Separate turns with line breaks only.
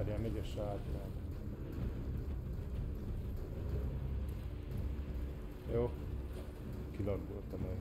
Várjál, megy a sátrán. Jó. Kilaggoltam el.